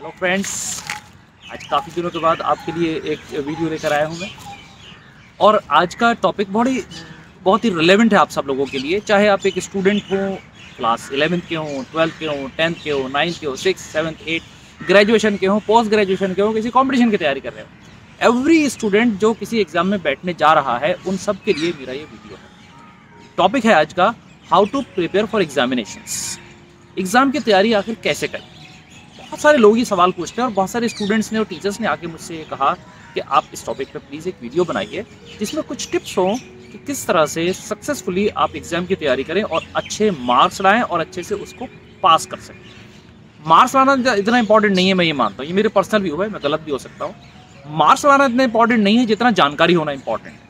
Hello friends आज काफ़ी दिनों के बाद आपके लिए एक वीडियो लेकर आया हूँ मैं। और आज का टॉपिक बहुत ही बहुत ही रिलेवेंट है आप सब लोगों के लिए। चाहे आप एक स्टूडेंट हो क्लास इलेवेंथ के हों ट्वेल्थ के हों टेंथ के हो नाइन्थ के हो सिक्स सेवन्थ एट ग्रेजुएशन के हों पोस्ट ग्रेजुएशन के हों, किसी कॉम्पिटिशन की तैयारी कर रहे हो। एवरी स्टूडेंट जो किसी एग्ज़ाम में बैठने जा रहा है, उन सब के लिए मेरा ये वीडियो है। टॉपिक है आज का how to prepare for examinations exam की तैयारी आखिर कैसे करें? बहुत सारे लोग ये सवाल पूछते हैं और बहुत सारे स्टूडेंट्स ने और टीचर्स ने आके मुझसे ये कहा कि आप इस टॉपिक पर प्लीज़ एक वीडियो बनाइए, जिसमें कुछ टिप्स हों कि किस तरह से सक्सेसफुली आप एग्ज़ाम की तैयारी करें और अच्छे मार्क्स लाएँ और अच्छे से उसको पास कर सकें। मार्क्स लाना इतना इंपॉर्टेंट नहीं है, मैं ये मानता हूँ। ये मेरे पर्सनल व्यू है, मैं गलत भी हो सकता हूँ। मार्क्स लाना इतना इंपॉर्टेंट नहीं है जितना जानकारी होना इंपॉर्टेंट है।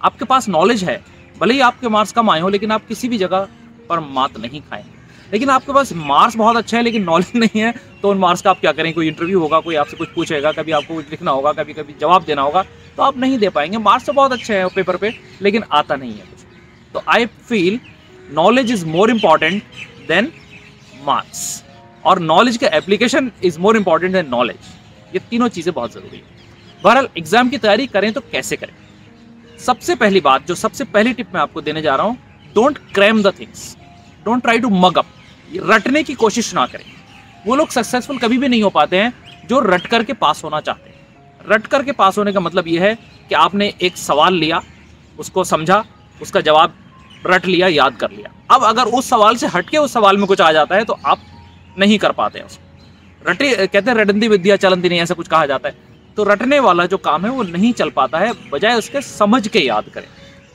आपके पास नॉलेज है, भले ही आपके मार्क्स कम आए हो, लेकिन आप किसी भी जगह पर मात नहीं खाएँगे। लेकिन आपके पास मार्क्स बहुत अच्छा है, लेकिन नॉलेज नहीं है तो उन मार्क्स का आप क्या करें? कोई इंटरव्यू होगा, कोई आपसे कुछ पूछेगा, कभी आपको कुछ लिखना होगा कभी कभी जवाब देना होगा तो आप नहीं दे पाएँगे। मार्क्स तो बहुत अच्छे हैं पेपर पे, लेकिन आता नहीं है कुछ। तो I feel knowledge is more important than marks और नॉलेज का application is more important than knowledge ये तीनों चीज़ें बहुत ज़रूरी है। बहरहाल एग्ज़ाम की तैयारी करें तो कैसे करें? सबसे पहली बात, जो सबसे पहली टिप मैं आपको देने जा रहा हूँ don't cram the things don't try to mug up रटने की कोशिश ना करें। वो लोग सक्सेसफुल कभी भी नहीं हो पाते हैं जो रट करके पास होना चाहते हैं। रट करके पास होने का मतलब ये है कि आपने एक सवाल लिया, उसको समझा, उसका जवाब रट लिया, याद कर लिया। अब अगर उस सवाल से हटके उस सवाल में कुछ आ जाता है तो आप नहीं कर पाते हैं उसको। रटे, कहते हैं रटंदी विद्या चलंती नहीं, ऐसा कुछ कहा जाता है। तो रटने वाला जो काम है वो नहीं चल पाता है, बजाय उसके समझ के याद करें।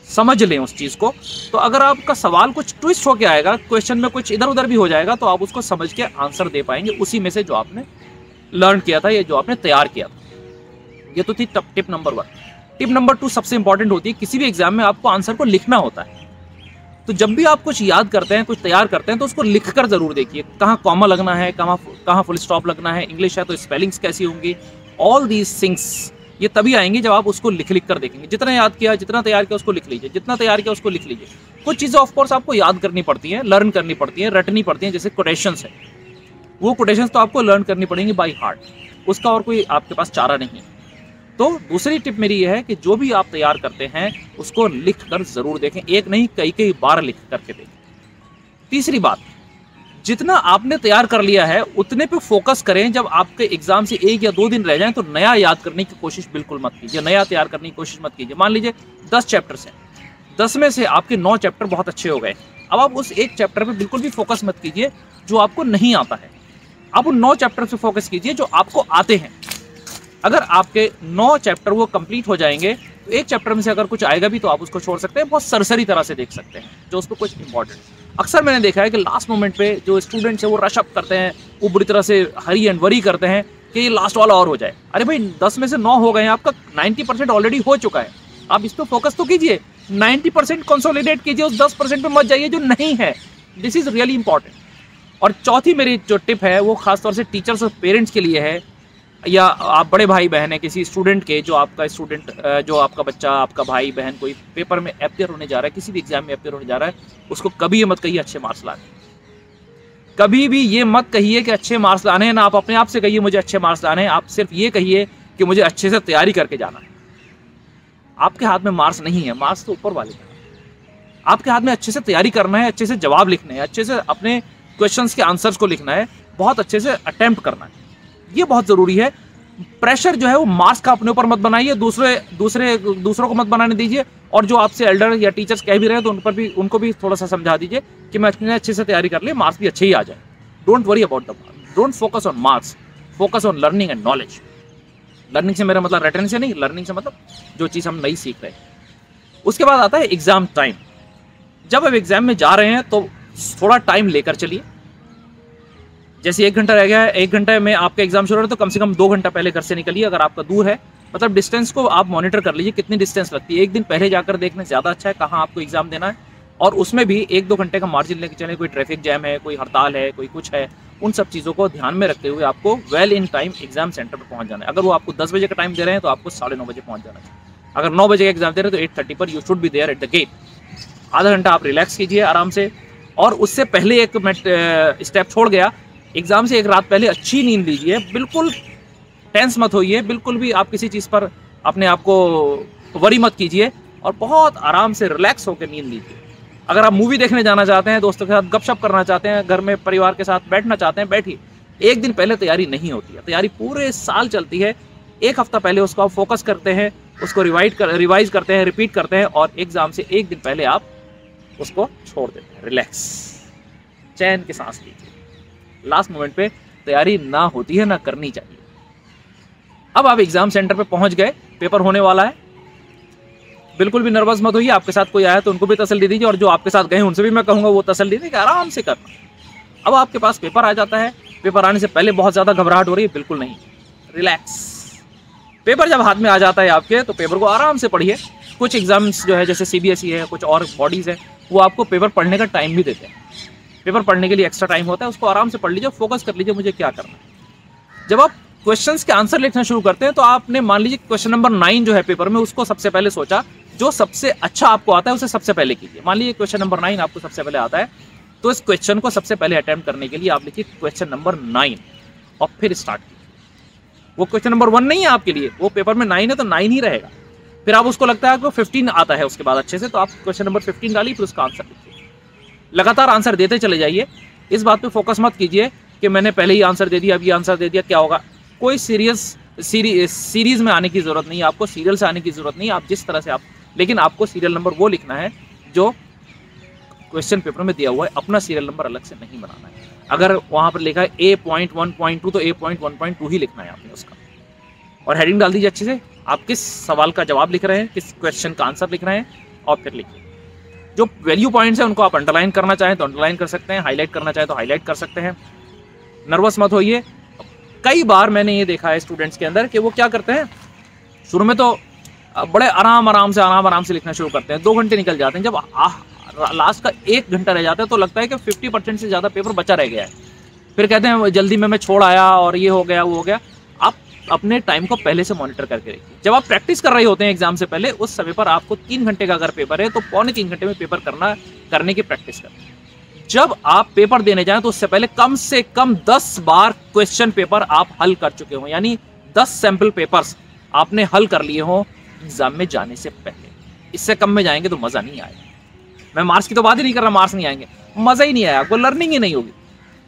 समझ लें उस चीज़ को। तो अगर आपका सवाल कुछ ट्विस्ट होकर आएगा क्वेश्चन में कुछ इधर उधर भी हो जाएगा तो आप उसको समझ के आंसर दे पाएँगे। उसी में से जो आपने लर्न किया था, या जो आपने तैयार किया था। ये तो थी tip number one tip number two सबसे इंपॉर्टेंट होती है, किसी भी एग्ज़ाम में आपको आंसर को लिखना होता है। तो जब भी आप कुछ याद करते हैं, कुछ तैयार करते हैं तो उसको लिख कर ज़रूर देखिए। कहाँ कॉमा लगना है, कहाँ कहाँ फुल स्टॉप लगना है इंग्लिश है तो स्पेलिंग्स कैसी होंगी? ऑल दीज थिंग्स ये तभी आएँगे जब आप उसको लिख लिख कर देखेंगे। जितना याद किया, जितना तैयार किया, उसको लिख लीजिए। जितना तैयार किया, उसको लिख लीजिए। कुछ चीज़ें ऑफकोर्स आपको याद करनी पड़ती हैं लर्न करनी पड़ती हैं, रटनी पड़ती हैं, जैसे कोटेशंस है। वो कोटेशंस तो आपको लर्न करनी पड़ेंगी बाई हार्ट उसका और कोई आपके पास चारा नहीं है। तो दूसरी टिप मेरी ये है कि जो भी आप तैयार करते हैं, उसको लिख कर ज़रूर देखें। एक नहीं कई कई बार लिख करके देखें। तीसरी बात जितना आपने तैयार कर लिया है, उतने पे फोकस करें। जब आपके एग्ज़ाम से एक या दो दिन रह जाएँ तो नया याद करने की कोशिश बिल्कुल मत कीजिए। नया तैयार करने की कोशिश मत कीजिए। मान लीजिए, दस चैप्टर्स हैं। दस में से आपके नौ चैप्टर बहुत अच्छे हो गए। अब आप उस एक चैप्टर पर बिल्कुल भी फोकस मत कीजिए, जो आपको नहीं आता है। आप उन नौ चैप्टर पर फोकस कीजिए, जो आपको आते हैं। अगर आपके नौ चैप्टर वो कंप्लीट हो जाएँगे तो एक चैप्टर में से अगर कुछ आएगा भी तो आप उसको छोड़ सकते हैं। बहुत सरसरी तरह से देख सकते हैं, जो उस पर कुछ इंपॉर्टेंट अक्सर मैंने देखा है कि लास्ट मोमेंट पे जो स्टूडेंट्स हैं, वो रश अप करते हैं, वो बुरी तरह से हरी एंड वरी करते हैं कि ये लास्ट वाला और हो जाए। अरे भाई, दस में से नौ हो गए हैं, आपका नाइन्टी परसेंट ऑलरेडी हो चुका है। आप इस पर फोकस तो कीजिए। नाइन्टी परसेंट कंसोलिडेट कीजिए, उस दस परसेंट पर मत जाइए जो नहीं है। दिस इज़ रियली इंपॉर्टेंट और चौथी मेरी जो टिप है, वो खासतौर से टीचर्स और पेरेंट्स के लिए है या आप बड़े भाई बहन है, किसी स्टूडेंट के जो आपका स्टूडेंट जो आपका बच्चा, आपका भाई बहन कोई पेपर में अपेयर होने जा रहा है, किसी भी एग्ज़ाम में अपेयर होने जा रहा है, उसको कभी ये मत कहिए अच्छे मार्क्स लाने। कभी भी ये मत कहिए कि अच्छे मार्क्स लाने हैं, ना आप अपने आप से कहिए मुझे अच्छे मार्क्स लाने हैं, आप सिर्फ़ ये कहिए कि मुझे अच्छे से तैयारी करके जाना है। आपके हाथ में मार्क्स नहीं है मार्क्स तो ऊपर वाले हैं। आपके हाथ में अच्छे से तैयारी करना है, अच्छे से जवाब लिखने हैं, अच्छे से अपने क्वेश्चंस के आंसर्स को लिखना है, बहुत अच्छे से अटैम्प्ट करना है। ये बहुत ज़रूरी है। प्रेशर जो है वो मार्क्स का अपने ऊपर मत बनाइए, दूसरे दूसरे, दूसरों को मत बनाने दीजिए और जो आपसे एल्डर या टीचर्स कह भी रहे हैं तो उन पर भी, उनको भी थोड़ा सा समझा दीजिए कि मैं इतने अच्छे से तैयारी कर ली मार्क्स भी अच्छे ही आ जाए। Don't worry about the don't focus on marks focus on learning and knowledge learning से मेरा मतलब रिटर्न से नहीं लर्निंग से मतलब जो चीज़ हम नई सीख रहे उसके बाद आता है एग्ज़ाम टाइम जब आप एग्ज़ाम में जा रहे हैं तो थोड़ा टाइम लेकर चलिए। जैसे एक घंटा रह गया है, एक घंटे में आपका एग्ज़ाम शुरू है तो कम से कम दो घंटा पहले घर से निकलिए, अगर आपका दूर है। मतलब डिस्टेंस को आप मॉनिटर कर लीजिए, कितनी डिस्टेंस लगती है। एक दिन पहले जाकर देखने ज़्यादा अच्छा है, कहाँ आपको एग्ज़ाम देना है। और उसमें भी एक दो घंटे का मार्जिन लेके चले, कोई ट्रैफ़िक जैम है, कोई हड़ताल है, कोई कुछ है, उन सब चीज़ों को ध्यान में रखते हुए आपको well in time exam centre पर पहुँच जाना है। अगर वो आपको दस बजे का टाइम दे रहे हैं तो आपको साढ़े नौ बजे पहुँच जाना चाहिए अगर नौ बजे का एग्ज़ाम दे रहे हैं तो एट थर्टी पर you should be there at the gate आधा घंटा आप रिलैक्स कीजिए आराम से। और उससे पहले एक स्टेप छोड़ गया एग्ज़ाम से एक रात पहले अच्छी नींद लीजिए, बिल्कुल टेंस मत होइए, बिल्कुल भी आप किसी चीज़ पर अपने आप को वरी मत कीजिए और बहुत आराम से रिलैक्स होकर नींद लीजिए। अगर आप मूवी देखने जाना चाहते हैं, दोस्तों के साथ गपशप करना चाहते हैं, घर में परिवार के साथ बैठना चाहते हैं, बैठिए। एक दिन पहले तैयारी नहीं होती है, तैयारी पूरे साल चलती है। एक हफ़्ता पहले उसको आप फोकस करते हैं, उसको रिवाइड कर रिवाइज करते हैं रिपीट करते हैं और एग्ज़ाम से एक दिन पहले आप उसको छोड़ देते हैं। रिलैक्स चैन के सांस लीजिए। लास्ट मोमेंट पे तैयारी ना होती है, ना करनी चाहिए। अब आप एग्ज़ाम सेंटर पे पहुँच गए पेपर होने वाला है। बिल्कुल भी नर्वस मत होइए, आपके साथ कोई आया तो उनको भी तसल्ली दीजिए, और जो आपके साथ गए उनसे भी मैं कहूँगा वो तसल्ली दीजिए, आराम से करना अब आपके पास पेपर आ जाता है। पेपर आने से पहले बहुत ज़्यादा घबराहट हो रही है, बिल्कुल नहीं। रिलैक्स पेपर जब हाथ में आ जाता है आपके तो पेपर को आराम से पढ़िए। कुछ एग्ज़ाम्स जो है, जैसे सी e है, कुछ और बॉडीज़ है, वो आपको पेपर पढ़ने का टाइम भी देते हैं। पेपर पढ़ने के लिए एक्स्ट्रा टाइम होता है, उसको आराम से पढ़ लीजिए फोकस कर लीजिए मुझे क्या करना जब आप क्वेश्चंस के आंसर लिखना शुरू करते हैं तो आपने मान लीजिए क्वेश्चन नंबर नाइन जो है पेपर में, उसको सबसे पहले सोचा, जो सबसे अच्छा आपको आता है, उसे सबसे पहले कीजिए। मान लीजिए क्वेश्चन नंबर नाइन आपको सबसे पहले आता है तो इस क्वेश्चन को सबसे पहले अटैम्प्ट करने के लिए आप लिखिए क्वेश्चन नंबर नाइन और फिर स्टार्ट कीजिए। वो क्वेश्चन नंबर वन नहीं है आपके लिए, वो पेपर में नाइन है तो नाइन ही रहेगा। फिर आप उसको लगता है आपको फिफ्टीन आता है उसके बाद अच्छे से तो आप क्वेश्चन नंबर फिफ्टीन डालिए, फिर उसका आंसर लिखिए। लगातार आंसर देते चले जाइए। इस बात पे फोकस मत कीजिए कि मैंने पहले ही आंसर दे दिया अभी आंसर दे दिया क्या होगा? कोई सीरियस सीरी, सीरीज़ में आने की ज़रूरत नहीं है आपको सीरियल से आने की ज़रूरत नहीं आप जिस तरह से आप लेकिन आपको सीरियल नंबर वो लिखना है जो क्वेश्चन पेपर में दिया हुआ है अपना सीरियल नंबर अलग से नहीं बनाना है। अगर वहाँ पर लिखा है A point one point two तो A point one point two ही लिखना है आपने उसका। और हेडिंग डाल दीजिए अच्छे से। आप किस सवाल का जवाब लिख रहे हैं किस क्वेश्चन का आंसर लिख रहे हैं और फिर लिखिए। जो वैल्यू पॉइंट्स हैं, उनको आप अंडरलाइन करना चाहें तो अंडरलाइन कर सकते हैं हाईलाइट करना चाहें तो हाईलाइट कर सकते हैं। नर्वस मत होइए। कई बार मैंने ये देखा है स्टूडेंट्स के अंदर कि वो क्या करते हैं, शुरू में तो बड़े आराम आराम से, आराम आराम से लिखना शुरू करते हैं। दो घंटे निकल जाते हैं। जब लास्ट का एक घंटा रह जाता है तो लगता है कि फिफ्टी परसेंट से ज़्यादा पेपर बचा रह गया है। फिर कहते हैं, जल्दी में मैं छोड़ आया और ये हो गया, वो हो गया। अपने टाइम को पहले से मॉनिटर करके रखिए। जब आप प्रैक्टिस कर रहे होते हैं एग्ज़ाम से पहले, उस समय पर आपको तीन घंटे का अगर पेपर है तो पौने तीन घंटे में पेपर करना, करने की प्रैक्टिस करें। जब आप पेपर देने जाएँ तो उससे पहले कम से कम दस बार क्वेश्चन पेपर आप हल कर चुके हों। यानी दस सैंपल पेपर्स आपने हल कर लिए हों एग्ज़ाम में जाने से पहले। इससे कम में जाएँगे तो मज़ा नहीं आएगा। मैं मार्क्स की तो बात ही नहीं कर रहा मार्क्स नहीं आएँगे। मज़ा ही नहीं आया आपको लर्निंग ही नहीं होगी।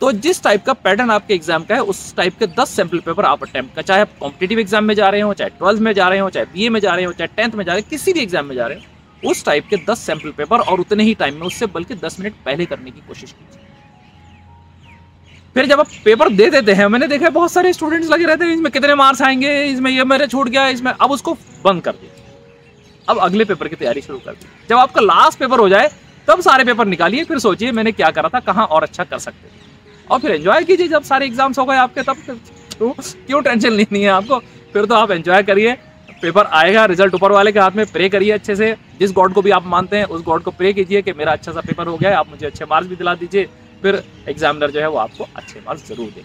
तो जिस टाइप का पैटर्न आपके एग्ज़ाम का है, उस टाइप के दस सैंपल पेपर आप अटेम्प्ट का चाहे आप कॉम्पिटेटिव एग्ज़ाम में जा रहे हो, चाहे ट्वेल्थ में जा रहे हो, चाहे बीए में जा रहे हो, चाहे टेंथ में जा रहे हो, किसी भी एग्ज़ाम में जा रहे हो, उस टाइप के दस सैंपल पेपर और उतने ही टाइम में उससे बल्कि दस मिनट पहले करने की कोशिश कीजिए। फिर जब आप पेपर दे देते हैं, मैंने देखा बहुत सारे स्टूडेंट्स लगे रहते हैं, इसमें कितने मार्क्स आएँगे, इसमें ये मेरे छूट गया, इसमें, अब उसको बंद कर दिया अब अगले पेपर की तैयारी शुरू कर दी जब आपका लास्ट पेपर हो जाए, तब सारे पेपर निकालिए, फिर सोचिए मैंने क्या करा था, कहाँ और अच्छा कर सकते और फिर एंजॉय कीजिए जब सारे एग्ज़ाम्स हो गए आपके, तब क्यों क्यों टेंशन लेनी है आपको? फिर तो आप एंजॉय करिए। पेपर आएगा रिज़ल्ट ऊपर वाले के हाथ में प्रे करिए अच्छे से। जिस गॉड को भी आप मानते हैं, उस गॉड को प्रे कीजिए कि मेरा अच्छा सा पेपर हो गया आप मुझे अच्छे मार्क्स भी दिला दीजिए। फिर एग्जामिनर जो है वो आपको अच्छे मार्क्स ज़रूर दें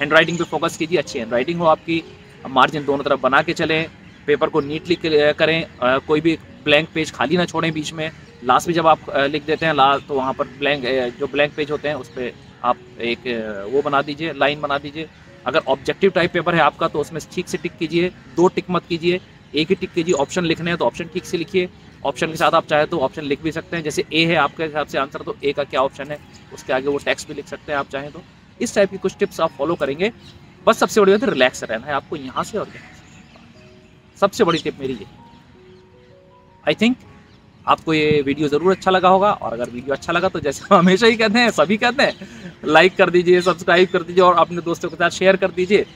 हैंड राइटिंग पर फोकस कीजिए, अच्छी हैंड राइटिंग हो आपकी। मार्जिन दोनों तरफ़ बना के चलें। पेपर को नीटली करें। कोई भी ब्लैंक पेज खाली ना छोड़ें बीच में। लास्ट में जब आप लिख देते हैं लास्ट तो वहाँ पर ब्लैंक जो ब्लैंक पेज होते हैं, उस पर आप एक, वो बना दीजिए, लाइन बना दीजिए। अगर ऑब्जेक्टिव टाइप पेपर है आपका तो उसमें ठीक से टिक कीजिए, दो टिक मत कीजिए, एक ही टिक कीजिए ऑप्शन लिखने हैं तो ऑप्शन ठीक से लिखिए। ऑप्शन के साथ आप चाहे तो ऑप्शन लिख भी सकते हैं, जैसे ए है आपके हिसाब से आंसर तो ए का क्या ऑप्शन है? उसके आगे वो टेक्स्ट भी लिख सकते हैं आप चाहें तो। इस टाइप की कुछ टिप्स आप फॉलो करेंगे। बस सबसे बड़ी बात है रिलैक्स रहना है आपको यहाँ से और यहाँ सबसे बड़ी टिप मेरी ये। आई थिंक आपको ये वीडियो ज़रूर अच्छा लगा होगा, और अगर वीडियो अच्छा लगा तो जैसे हम हमेशा ही कहते हैं, सभी कहते हैं लाइक कर दीजिए सब्सक्राइब कर दीजिए, और अपने दोस्तों के साथ शेयर कर दीजिए।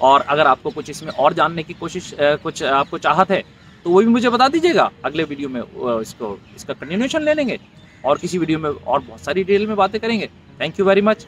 और अगर आपको कुछ इसमें और जानने की कोशिश कुछ आपको चाहत है तो वो भी मुझे बता दीजिएगा। अगले वीडियो में इसको, इसका कंटिन्यूशन ले लेंगे, और किसी वीडियो में और बहुत सारी डिटेल में बातें करेंगे। Thank you very much